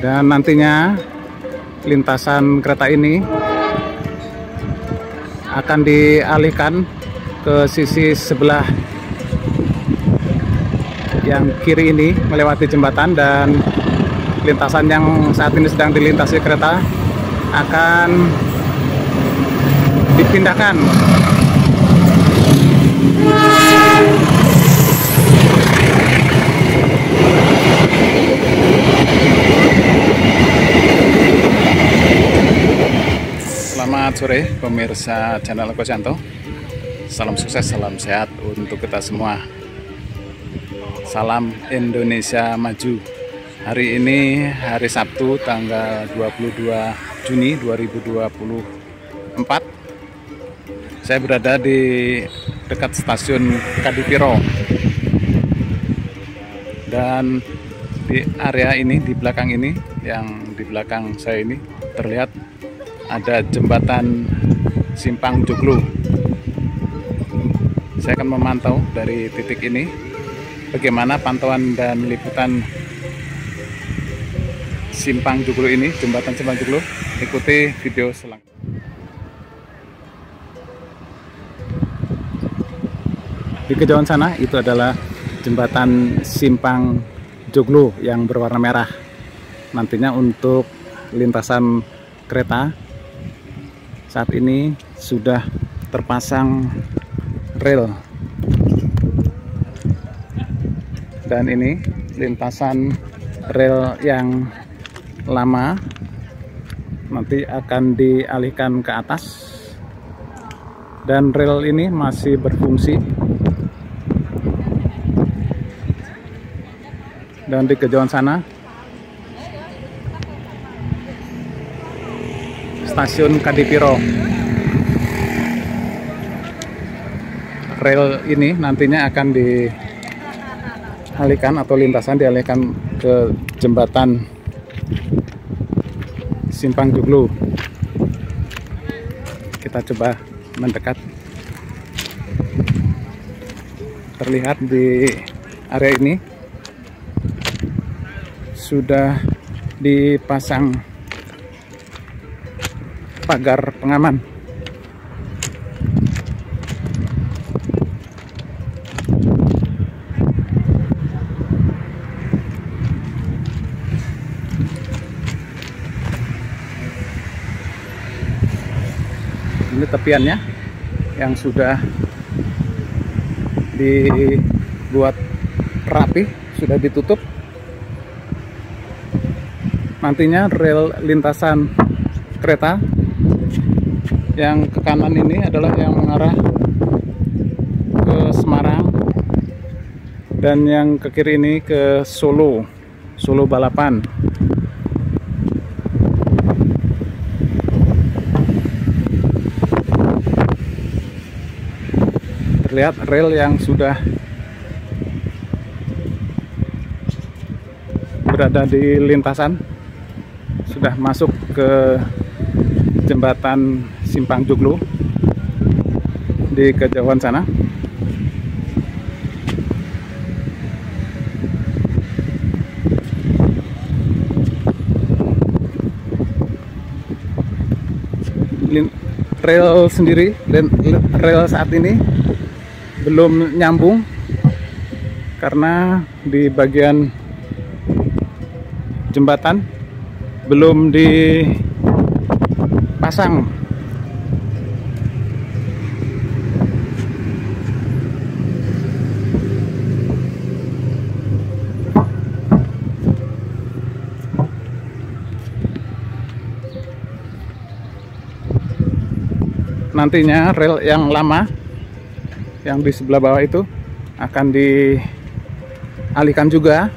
dan nantinya lintasan kereta ini akan dialihkan ke sisi sebelah yang kiri ini melewati jembatan dan lintasan yang saat ini sedang dilintasi kereta akan dipindahkan Selamat sore pemirsa channel Kosanto Salam sukses, salam sehat untuk kita semua. Salam Indonesia Maju. Hari ini hari Sabtu tanggal 22 Juni 2024 Saya berada di dekat stasiun Kadipiro. Dan di area ini, di belakang ini Yang di belakang saya ini terlihat ada jembatan Simpang Joglo. Saya akan memantau dari titik ini bagaimana pantauan dan liputan Simpang Joglo ini, jembatan Simpang Joglo. Ikuti video selanjutnya. Di kejauhan sana itu adalah jembatan Simpang Joglo yang berwarna merah. Nantinya untuk lintasan kereta saat ini sudah terpasang rel. Dan ini lintasan rel yang lama nanti akan dialihkan ke atas. Dan rel ini masih berfungsi dan di kejauhan sana stasiun Kadipiro. Rel ini nantinya akan dialihkan atau lintasan dialihkan ke jembatan Simpang Joglo. Kita coba mendekat. Terlihat di area ini sudah dipasang pagar pengaman. Ini tepiannya yang sudah dibuat rapi, sudah ditutup. Nantinya rel lintasan kereta yang ke kanan ini adalah yang mengarah ke Semarang dan yang ke kiri ini ke Solo Solo balapan. Terlihat rel yang sudah berada di lintasan sudah masuk ke jembatan Simpang Joglo di kejauhan sana. Rel sendiri, rel saat ini belum nyambung karena di bagian jembatan belum dipasang. Nantinya rel yang lama yang di sebelah bawah itu akan dialihkan juga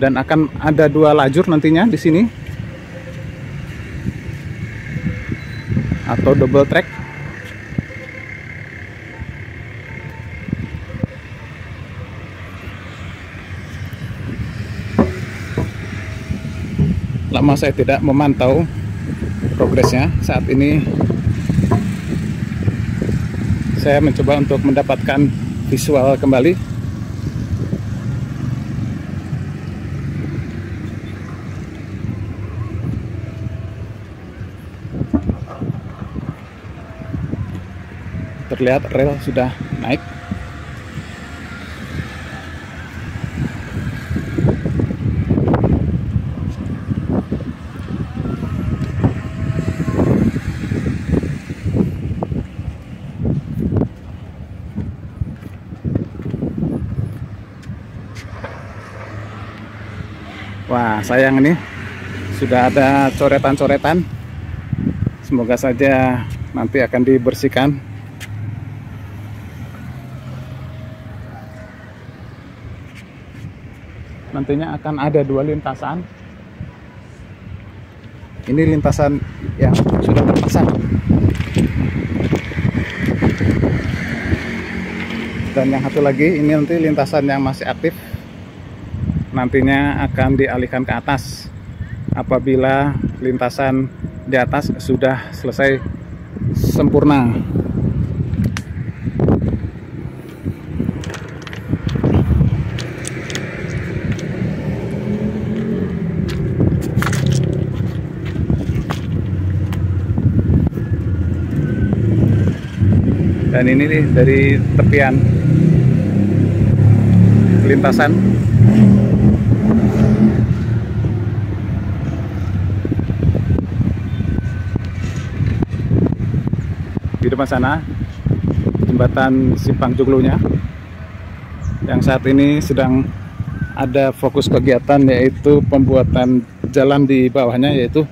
dan akan ada dua lajur nantinya di sini atau double track. Lama saya tidak memantau progresnya. Saat ini saya mencoba untuk mendapatkan visual kembali terlihat rel sudah naik Wah, sayang ini sudah ada coretan-coretan. Semoga saja nanti akan dibersihkan. Nantinya akan ada dua lintasan. Ini lintasan yang sudah terpasang. Dan yang satu lagi ini nanti lintasan yang masih aktif nantinya akan dialihkan ke atas apabila lintasan di atas sudah selesai sempurna dan ini nih dari tepian lintasan. Di depan sana jembatan Simpang Joglonya yang saat ini sedang ada fokus kegiatan yaitu pembuatan jalan di bawahnya yaitu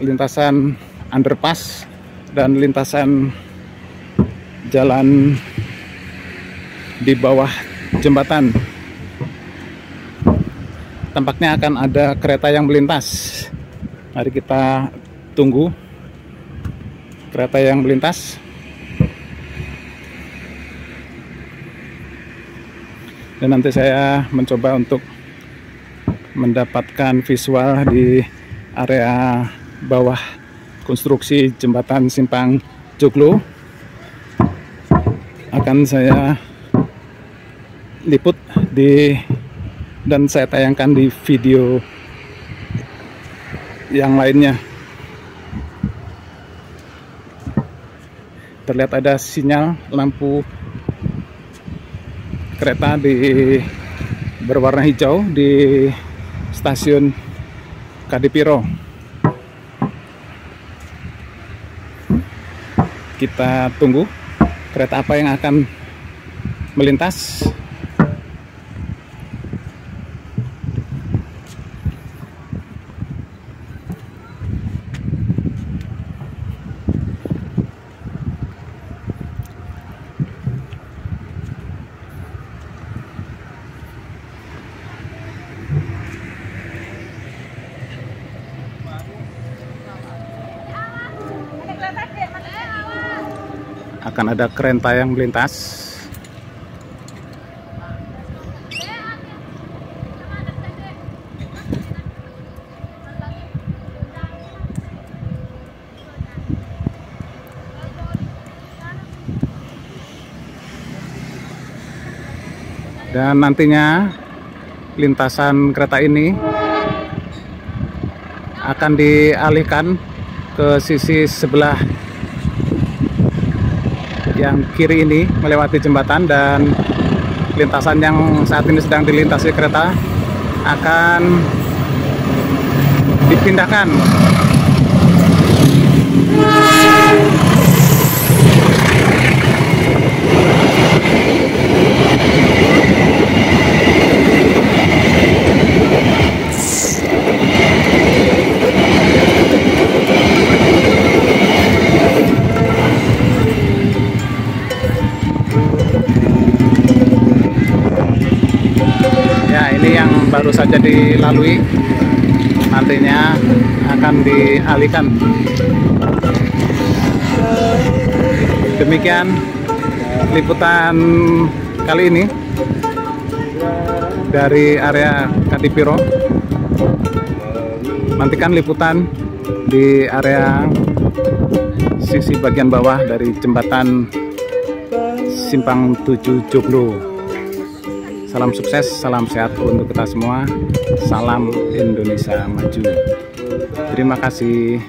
lintasan underpass dan lintasan jalan di bawah jembatan. Tampaknya akan ada kereta yang melintas. Mari kita tunggu kereta yang melintas. Dan nanti saya mencoba untuk mendapatkan visual di area bawah konstruksi jembatan Simpang Joglo akan saya liput di dan saya tayangkan di video yang lainnya. Terlihat ada sinyal lampu kereta di berwarna hijau di stasiun Kadipiro. Kita tunggu kereta apa yang akan melintas akan ada kereta yang melintas. Dan nantinya lintasan kereta ini akan dialihkan ke sisi sebelah yang kiri ini melewati jembatan dan lintasan yang saat ini sedang dilintasi kereta akan dipindahkan baru saja dilalui nantinya akan dialihkan. Demikian liputan kali ini dari area Kadipiro. Nantikan liputan di area sisi bagian bawah dari jembatan Simpang 7 Joglo Salam sukses, salam sehat untuk kita semua. Salam Indonesia maju. Terima kasih.